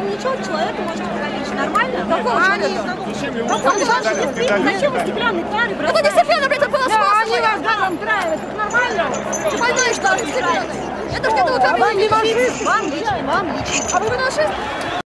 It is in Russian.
А ничего человек может покалечить? Нормально? Какого человека? они- Зачем его Какого кидать? человека? Зачем вы стеклянные тары Это не стеклянный, блядь, это было Да, смазано. они вас даром травят. Это нормально? Ты больной, типа, ну что ли, стеклянный? Это ж где-то А вам не управление. фашист? Вам лично, вам лично. А вы фашист?